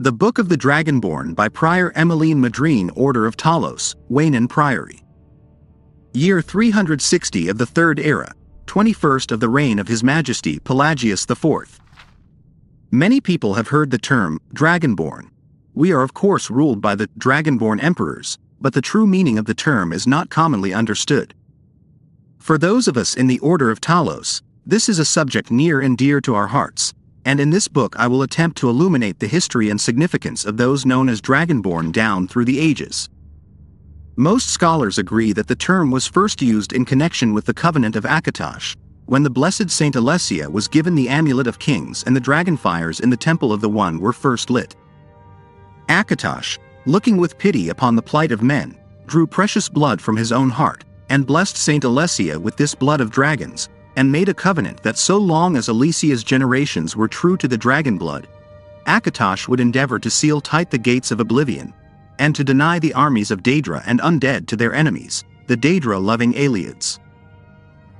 The Book of the Dragonborn by Prior Emelene Madrine Order of Talos, Weynon Priory. Year 360 of the Third Era, 21st of the reign of His Majesty Pelagius IV. Many people have heard the term Dragonborn. We are of course ruled by the Dragonborn emperors, but the true meaning of the term is not commonly understood. For those of us in the Order of Talos, this is a subject near and dear to our hearts, and in this book I will attempt to illuminate the history and significance of those known as Dragonborn down through the ages. Most scholars agree that the term was first used in connection with the Covenant of Akatosh, when the blessed Saint Alessia was given the Amulet of Kings and the dragonfires in the Temple of the One were first lit. Akatosh, looking with pity upon the plight of men, drew precious blood from his own heart, and blessed Saint Alessia with this blood of dragons, and made a covenant that so long as Alessia's generations were true to the dragon blood, Akatosh would endeavor to seal tight the gates of oblivion, and to deny the armies of Daedra and undead to their enemies, the Daedra-loving Ayleids.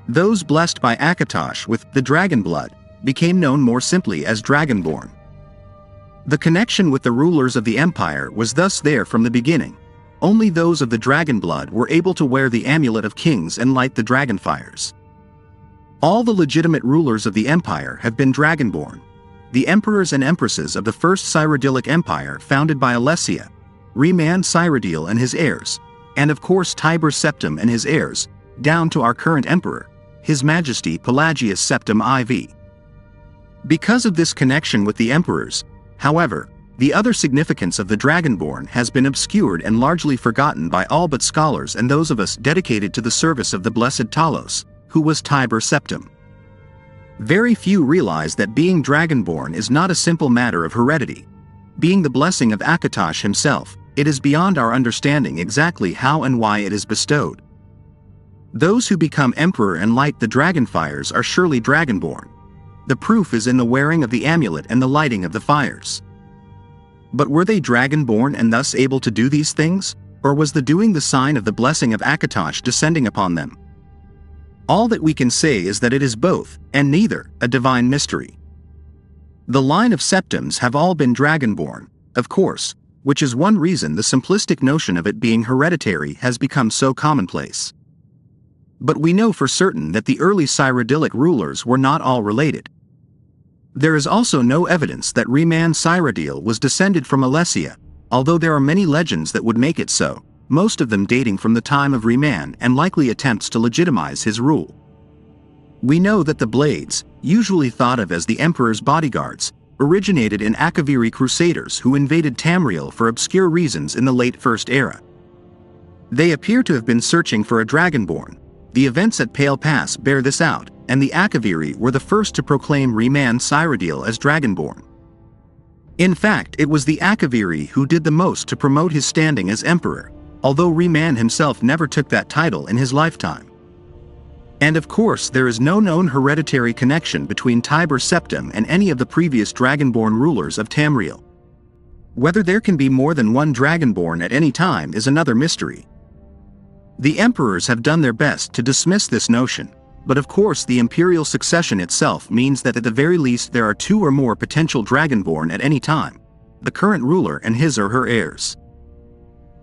Those blessed by Akatosh with the dragon blood became known more simply as Dragonborn. The connection with the rulers of the empire was thus there from the beginning. Only those of the dragon blood were able to wear the amulet of kings and light the dragonfires. All the legitimate rulers of the empire have been dragonborn. The emperors and empresses of the first Cyrodiilic Empire founded by Alessia, Reman Cyrodiil and his heirs, and of course Tiber Septim and his heirs, down to our current emperor, His Majesty Pelagius Septim IV. Because of this connection with the emperors, however, the other significance of the Dragonborn has been obscured and largely forgotten by all but scholars and those of us dedicated to the service of the blessed Talos, who was Tiber Septim. Very few realize that being dragonborn is not a simple matter of heredity. Being the blessing of Akatosh himself, it is beyond our understanding exactly how and why it is bestowed. Those who become emperor and light the dragonfires are surely dragonborn. The proof is in the wearing of the amulet and the lighting of the fires. But were they dragonborn and thus able to do these things? Or was the doing the sign of the blessing of Akatosh descending upon them? All that we can say is that it is both, and neither, a divine mystery. The line of septims have all been dragonborn, of course, which is one reason the simplistic notion of it being hereditary has become so commonplace. But we know for certain that the early Cyrodiilic rulers were not all related. There is also no evidence that Reman Cyrodiil was descended from Alessia, although there are many legends that would make it so most of them dating from the time of Reman and likely attempts to legitimize his rule. We know that the Blades, usually thought of as the Emperor's bodyguards, originated in Akaviri crusaders who invaded Tamriel for obscure reasons in the late First Era. They appear to have been searching for a Dragonborn. The events at Pale Pass bear this out, and the Akaviri were the first to proclaim Reman Cyrodiil as Dragonborn. In fact, it was the Akaviri who did the most to promote his standing as emperor, although Reman himself never took that title in his lifetime. And of course there is no known hereditary connection between Tiber Septim and any of the previous Dragonborn rulers of Tamriel. Whether there can be more than one Dragonborn at any time is another mystery. The emperors have done their best to dismiss this notion, but of course the imperial succession itself means that at the very least there are two or more potential Dragonborn at any time, the current ruler and his or her heirs.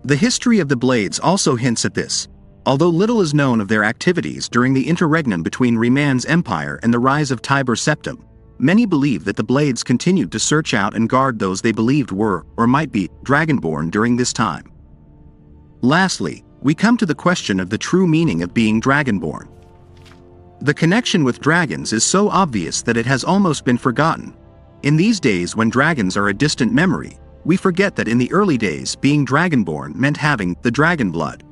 The history of the Blades also hints at this, although little is known of their activities during the interregnum between Reman's empire and the rise of Tiber Septim. Many believe that the Blades continued to search out and guard those they believed were, or might be, Dragonborn during this time. Lastly, we come to the question of the true meaning of being Dragonborn. The connection with dragons is so obvious that it has almost been forgotten. In these days when dragons are a distant memory, we forget that in the early days being dragonborn meant having the dragon blood.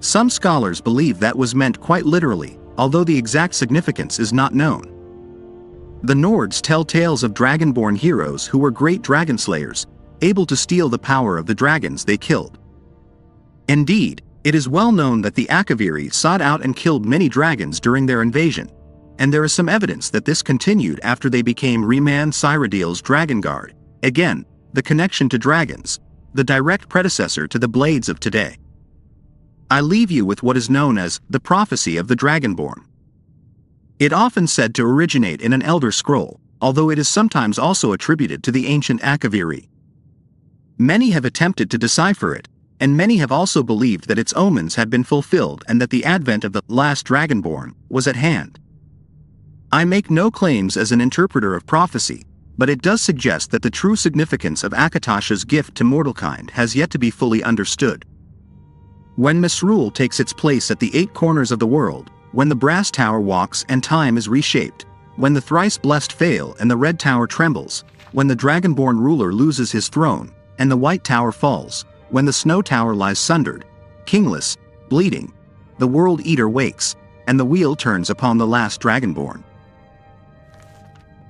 Some scholars believe that was meant quite literally, although the exact significance is not known. The Nords tell tales of dragonborn heroes who were great dragon slayers, able to steal the power of the dragons they killed. Indeed, it is well known that the Akaviri sought out and killed many dragons during their invasion, and there is some evidence that this continued after they became Reman Cyrodiil's Dragon Guard, again, the connection to dragons, the direct predecessor to the blades of today. I leave you with what is known as the prophecy of the Dragonborn. It often said to originate in an elder scroll, although it is sometimes also attributed to the ancient Akaviri. Many have attempted to decipher it, and many have also believed that its omens had been fulfilled and that the advent of the last dragonborn was at hand. I make no claims as an interpreter of prophecy, but it does suggest that the true significance of Akatosh's gift to mortalkind has yet to be fully understood. When Misrule takes its place at the eight corners of the world, when the brass tower walks and time is reshaped, when the thrice blessed fail and the red tower trembles, when the dragonborn ruler loses his throne, and the white tower falls, when the snow tower lies sundered, kingless, bleeding, the world eater wakes, and the wheel turns upon the last dragonborn.